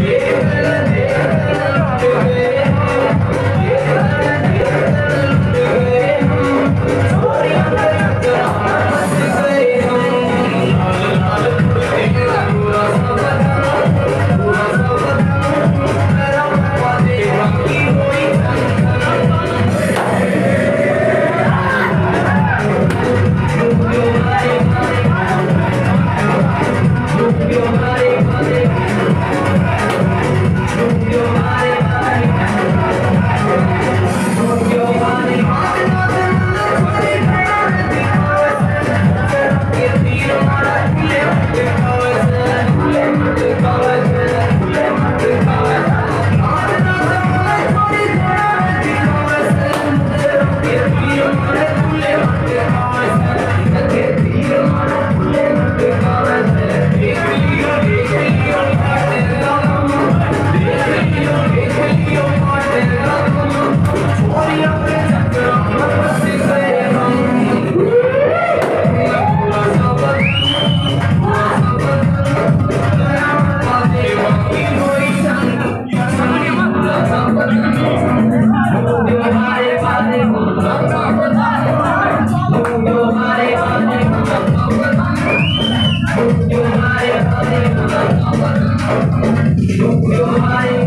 Yeah. You're my